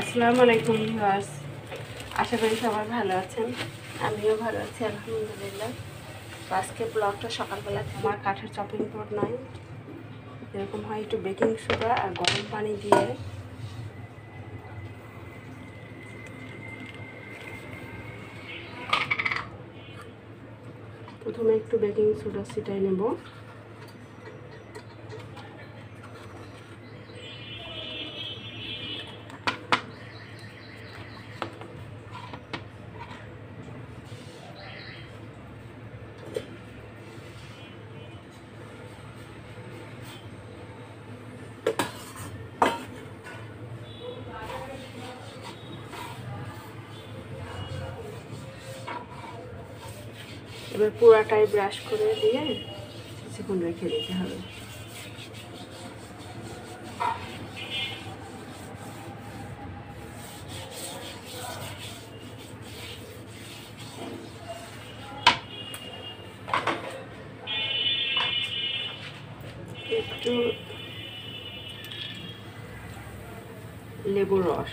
আসসালামু আলাইকুম ভিউয়ার্স। আশা করি সবাই ভালো আছেন। আমিও ভালো আছি, আলহামদুলিল্লাহ। আজকে ব্লগটা সকালবেলা আমার কাঠের চপিং বোর্ড নয় এরকম হয় একটু বেকিং সোডা আর গরম পানি দিয়ে। প্রথমে একটু বেকিং সোডা ছিটাই নেব। এবার পুরাটাই ব্রাশ করে দিয়ে কিছুক্ষণ রেখে দিতে হবে। একটু লেবুর রস।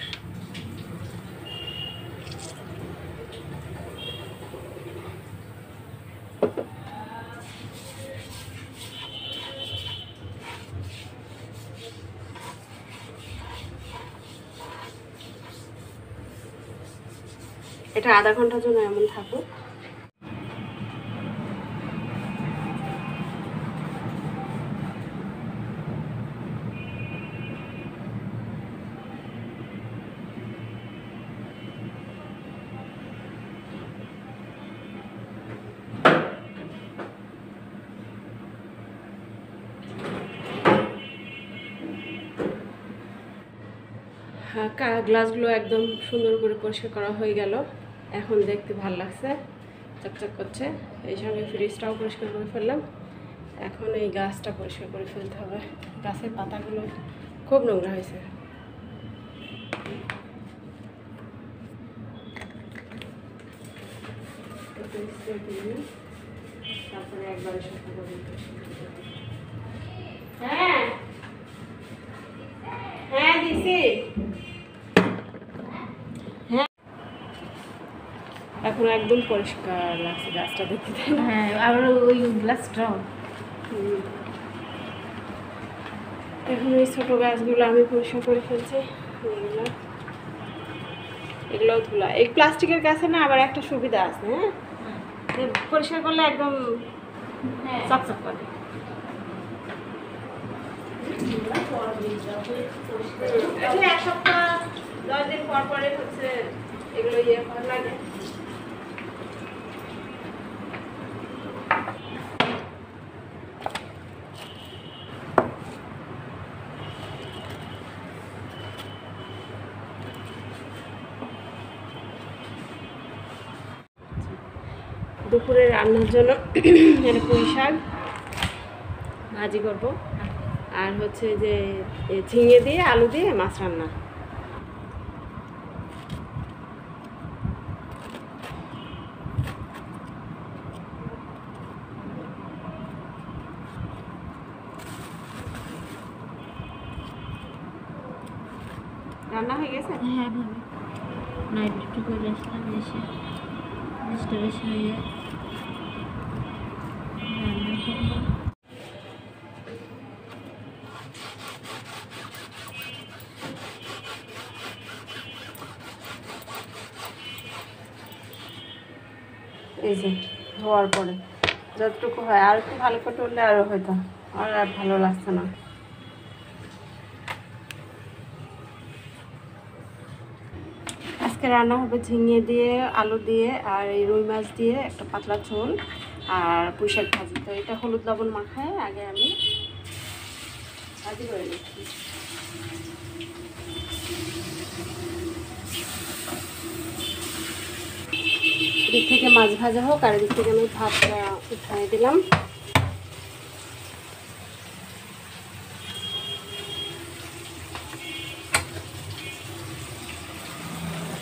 এটা আধা ঘণ্টার জন্য এমন থাকুক হ্যাঁ, গ্লাসগুলো একদম সুন্দর করে পরিষ্কার করা হয়ে গেল। এখন দেখতে ভালো লাগছে, চকচক করছে এই সঙ্গে ফ্রিজটাও পরিষ্কার করে ফেললাম এখন এই গাছটা পরিষ্কার করে ফেলতে হবে গাছের পাতাগুলো খুব নোংরা হয়েছে। তারপরে একবারে। হ্যাঁ হ্যাঁ দিছি এখন একদম পরিষ্কার লাগছে গাছটা দেখতে? হ্যাঁ আবার ওই গ্লাসটাও। এখন এই ছোটো গাছগুলো আমি পরিষ্কার করে ফেলছি এগুলো। এগুলোও ধুলা। এই প্লাস্টিকের গাছে না আবার একটা সুবিধা আছে হ্যাঁ? পরিষ্কার করলে একদম হ্যাঁ। চকচক করে। এক সপ্তাহ দশ দিন পর পরে হচ্ছে এগুলো ইয়ে লাগে। দুপুরে রান্নার জন্য পুঁই শাক, ভাজি করব। আর হচ্ছে যে ঝিঙে দিয়ে, আলু দিয়ে মাছ রান্না। রান্না হয়ে গেছে? হ্যাঁ ভাবে নাইট ডিউটি করে আসলাম, এসে বেশি হয়ে রান্না করব এই যে ধোয়ার পরে যতটুকু হয়। আর একটু ভালো করে উঠলে আরও হয়তো আর আর ভালো লাগছে না। আজকে রান্না হবে ঝিঙে দিয়ে, আলু দিয়ে আর এই রুই মাছ দিয়ে একটা পাতলা ঝোল আর পুঁইশাক ভাজি। তো এটা হলুদ লবণ মাখায় আগে আমি ভাজি করে নিচ্ছি। এদিক থেকে মাছ ভাজা হোক আর এদিক থেকে আমি ভাতটা উঠাই দিলাম।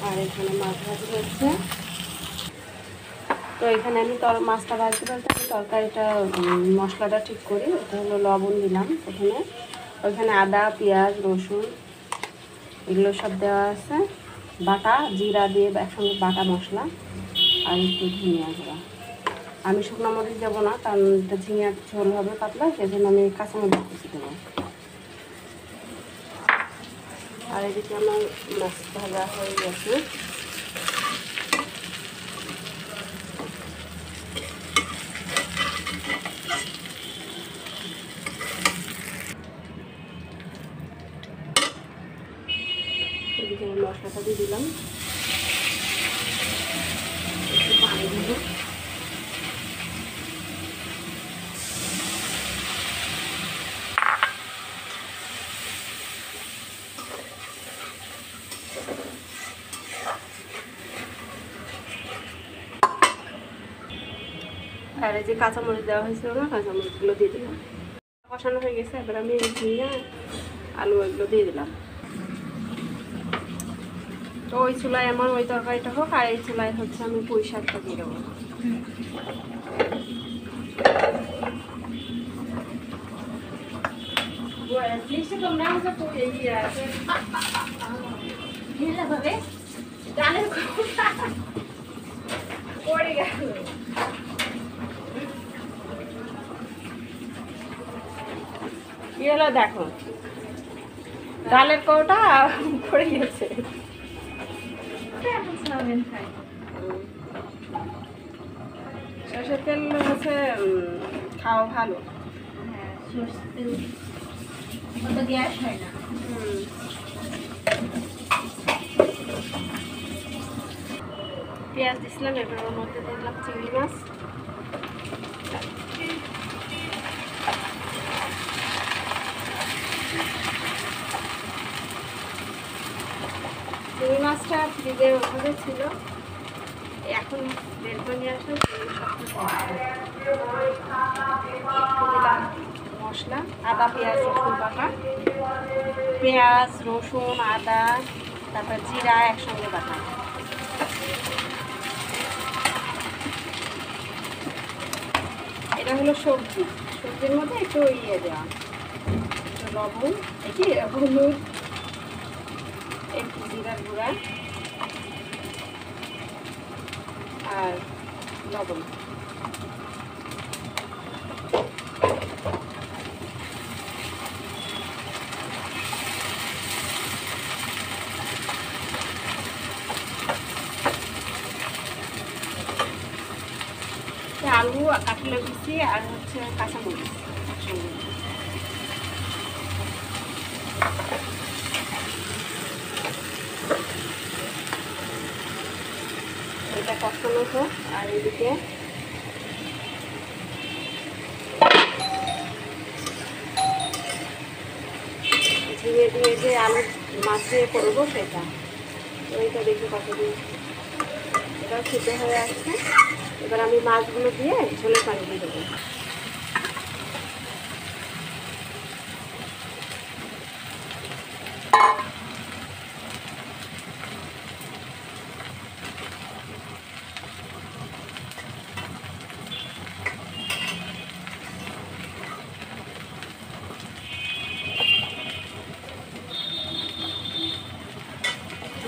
আর এখানে মাছ ভাজি হচ্ছে। তো এখানে আমি মাছটা ভাজতে ভাজতে আমি তরকারিটা মশলাটা ঠিক করি। ওটা হলো লবণ দিলাম প্রথমে। ওইখানে আদা, পেঁয়াজ, রসুন, এগুলো সব দেওয়া আছে। বাটা, জিরা দিয়ে একসঙ্গে বাটা মশলা। আর একটু ঝিঙে গুঁড়া আমি শুকনো মরিচ দেবো না, কারণ ঝিঙে ঝোল হবে পাতলা, সেজন্য আমি কাঁচা মরিচ কুচি দেবো। আর এদিকে আমার মাছ ভাজা হয়ে গেছে এদিকে আমি মশলাটা দিয়ে দিলাম একটু পানি দেবো আর যে কাঁচামরিচ দেওয়া হয়েছিল না কাঁচামরিচগুলো দিয়ে দিলাম। কষানো হয়ে গেছে এবার আমি ঝিঙে আলু এগুলো দিয়ে দিলাম। তো ওই চুলায় আমার ওই তরকারিটা হোক আর এই চুলায় হচ্ছে আমি পুঁই শাকটা দিয়ে দেবো। পড়ে গেল। কি হলো দেখো? ডালের কৌটা পড়ে গেছে। সরষের তেল হচ্ছে খাওয়া ভালো। গ্যাস হয় না। পেঁয়াজ দিছিলাম, এবার মধ্যে দিলাম চিংড়ি মাছ চিংড়ি মাছটা ফ্রিজে ওখানে ছিল। এখন বের করে নিয়ে দিলাম মশলা, আদা, পেঁয়াজ, রসুন বাটা। পেঁয়াজ, রসুন, আদা, তারপর জিরা একসঙ্গে বাটা। এটা হলো সবজি। সবজির মধ্যে একটু ইয়ে দেওয়া। লবণ, একটি হলুদ, একটু জিরার গুঁড়া। আর লবণ তো আলু কাটলে কুচি আর হচ্ছে কাঁচামরিচ একসঙ্গে এটা কষানো হোক, আর এদিকে ঝিঙে দিয়ে যে আলু মাছ দিয়ে করব সেটা। ওইটা দেখি কতদিন এটাও সিদ্ধ হয়ে আসছে। এবার আমি মাছগুলো দিয়ে ঝোলের পানি দিয়ে দেবো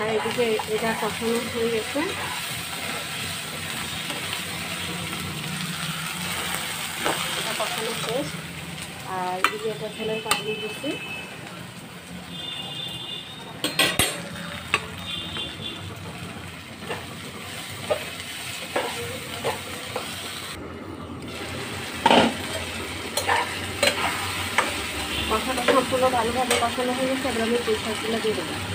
আর এদিকে এটা কষানো হয়ে গেছে। এটা কষানো শেষ। আর এদিকে এটা পানি দিয়ে দিচ্ছি। কষাটা সম্পূর্ণ ভালোভাবে কষানো হয়ে গেছে আমি পরিষ্কারগুলো দিয়ে দেবো।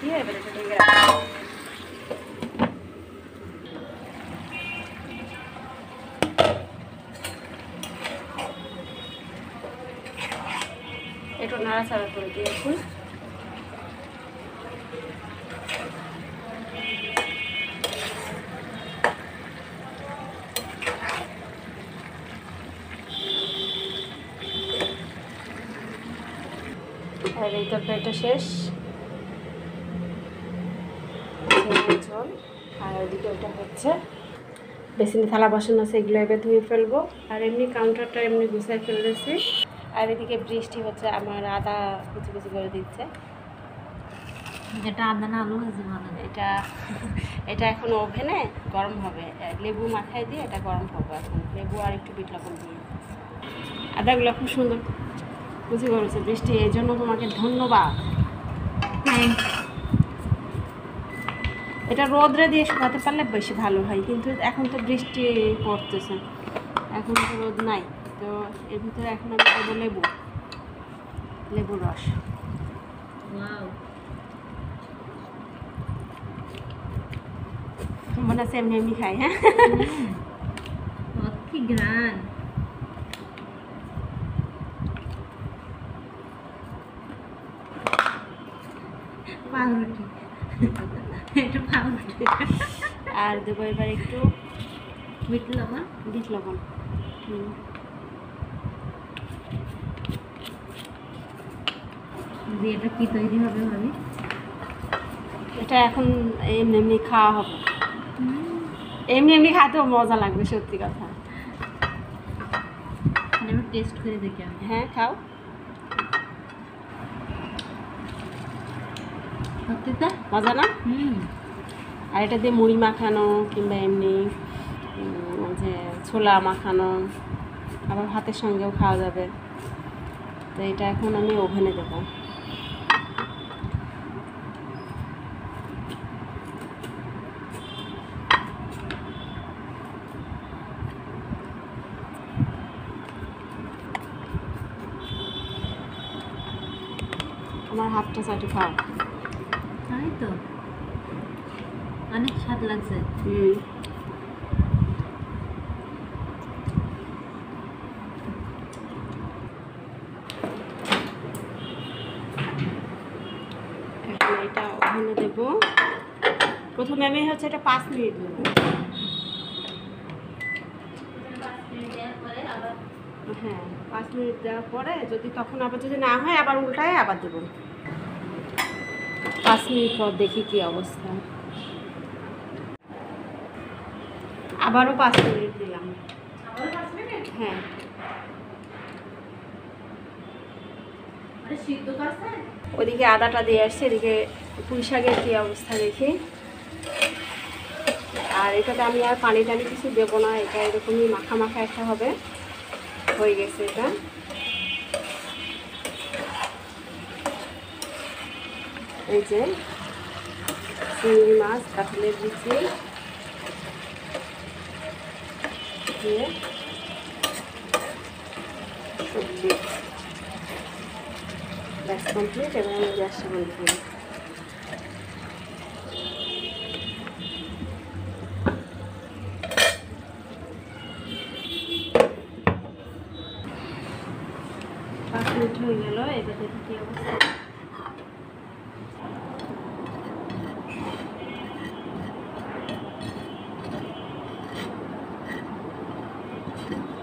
দিয়ে এবার এটা ঢেকে রাখব। একটু নাড়াচাড়া করে দিয়েছি আর এই তরকারিটা শেষ। ঝোল আর ওটা হচ্ছে বেসিনে থালা বাসন আছে এগুলো এবার ধুয়ে ফেলব। আর এমনি কাউন্টারটা এমনি গুছাই ফেলেছি। আর এদিকে বৃষ্টি হচ্ছে আমার আদা কুচি কুচি করে দিচ্ছে। যেটা আদা না আলু ভাজি বানাবে এটা এটা এখন ওভেনে গরম হবে। লেবু মাথায় দিয়ে এটা গরম হবে এখন। লেবু আর একটু বিট লবণ দিয়ে। আদাগুলো খুব সুন্দর। কুচি করেছে বৃষ্টি এই জন্য তোমাকে ধন্যবাদ। থ্যাংকস এটা রোদ্রে দিয়ে শুকাতে পারলে বেশি ভালো হয় কিন্তু এখন তো বৃষ্টি পড়তেছে। এখন তো রোদ নাই তো এর ভিতরে এখন আমি দেবো লেবু লেবুর রস। মনে আছে এমনি এমনি খাই হ্যাঁ? কি গ্রান পাউরুটি পাউরুটি আর দেবো এবার একটু বিট লবণ বিট লবণ। দিয়ে এটা কি তৈরি হবে ভাবি? এটা এখন এমনি এমনি খাওয়া হবে। এমনি এমনি খাতেও মজা লাগবে সত্যি কথা। আমি টেস্ট করে দেখি হ্যাঁ খাও সত্যি তো মজা না? আর এটা দিয়ে মুড়ি মাখানো কিংবা এমনি যে ছোলা মাখানো আবার ভাতের সঙ্গেও খাওয়া যাবে। তো এটা এখন আমি ওভেনে দেবো। আমার হাতটা চাটি খাও তাই তো অনেক স্বাদ লাগছে। হুম। এটা ওভেনে দেবো। প্রথমে আমি হচ্ছে এটা পাঁচ মিনিট দেবো হ্যাঁ পাঁচ মিনিট দেওয়ার পরে যদি তখন আবার যদি না হয়, আবার উল্টায় আবার দেবো। পাঁচ মিনিট পর দেখি কি অবস্থা। আবারও পাঁচ মিনিট দিলাম। হ্যাঁ। ওদিকে আদাটা দিয়ে আসছে এদিকে পুঁই শাকের কী অবস্থা দেখি। আর এটাতে আমি আর পানি টানি কিছু দেবো না এটা এরকমই মাখা মাখা একটা হবে। হয়ে গেছে এটা। এই যে চিংড়ি মাছ কাঁঠালের বিচি। দিয়ে সবজি। ব্যাস কমপ্লিট এবার আমি গ্যাসটা বন্ধ করি পাঁচ মিনিট হয়ে গেল এবার দেখি কি অবস্থা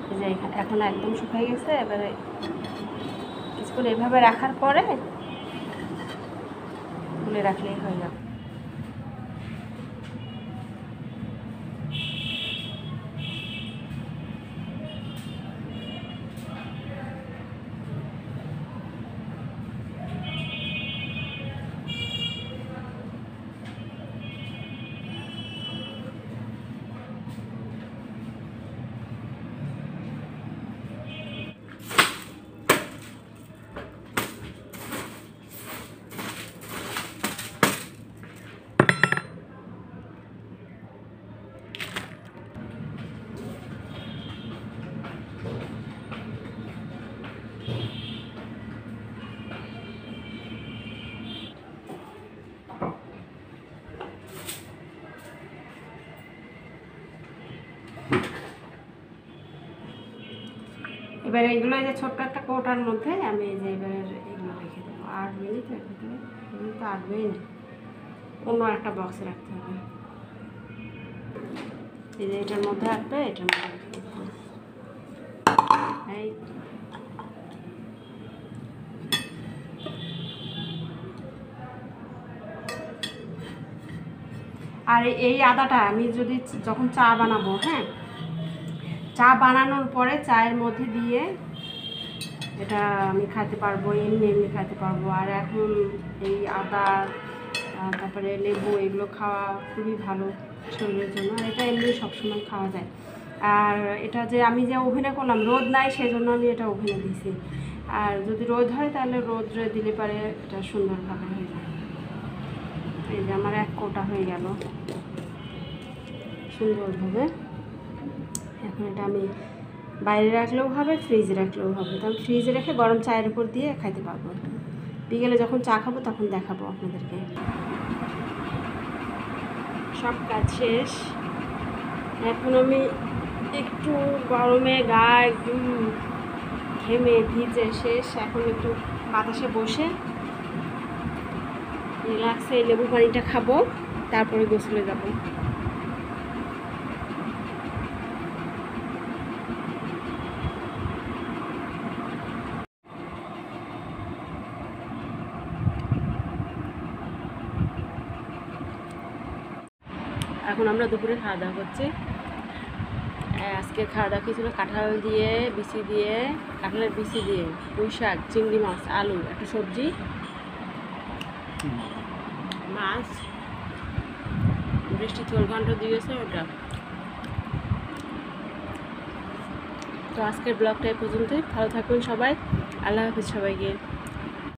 এই যে এখন। একদম শুকিয়ে গেছে এবারে কিছুক্ষণ এভাবে রাখার পরে খুলে রাখলেই হয়ে যাবে। এবার এইগুলো এই যে ছোট্ট একটা কোটার মধ্যে আমি এই যে এবার এগুলো রেখে দেবো। আট মিনিট এর এগুলো তো আটবেই না অন্য একটা বক্সে রাখতে হবে। এই যে এটার মধ্যে আটবে এটার মধ্যে এই। আর এই আদাটা আমি যদি যখন চা বানাবো হ্যাঁ চা বানানোর পরে চায়ের মধ্যে দিয়ে এটা আমি খেতে পারব, এমনি এমনি খেতে পারব। আর এখন এই আদা তারপরে লেবু এগুলো খাওয়া খুবই ভালো শরীরের জন্য। আর এটা এমনি সবসময় খাওয়া যায়। আর এটা যে আমি যে ওভেনে করলাম, রোদ নাই সেই জন্য আমি এটা ওভেনে দিছি আর যদি রোদ হয় তাহলে রোদ্রে দিলে পারে এটা সুন্দরভাবে হয়ে যায়। এই যে আমার এক কোটা হয়ে গেল। সুন্দরভাবে এটা আমি বাইরে রাখলেও হবে ফ্রিজে রাখলেও হবে। তো ফ্রিজে রেখে গরম চায়ের উপর দিয়ে খাইতে পারব। বিকেলে যখন চা খাব তখন দেখাবো আপনাদেরকে। সব কাজ শেষ। এখন আমি একটু গরমে গা একদম ঘেমে, ভিজে, শেষ। এখন একটু বাতাসে বসে রিল্যাক্সে লেবু পানিটা খাব, তারপরে গোসলে যাব। এখন আমরা দুপুরে খাওয়া দাওয়া করছি। আজকে খাওয়া দাওয়া কি ছিল? কাঁঠাল দিয়ে, বিচি দিয়ে, কাঁঠালের বিচি দিয়ে, পুঁই শাক, চিংড়ি মাছ, আলু, একটা সবজি। মাছ, বৃষ্টি চোর ঘণ্টা দিয়েছে ওটা। তো আজকের ব্লগটা এই পর্যন্তই। ভালো থাকুন সবাই। আল্লাহ হাফিজ সবাইকে।